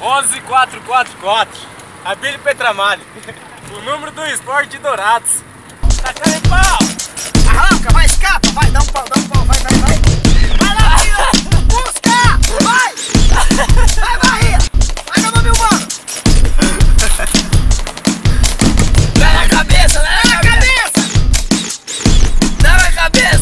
11444, Abílio Petramalho, o número do esporte Dourados. Tá em pau! Arranca, vai, escapa, vai, dá um pau, dá um pau, vai, vai, vai! Vai lá, filha! Busca! Vai! Vai, barriga! Vai, meu nome humano! Dá na cabeça, dá na cabeça! Dá na cabeça!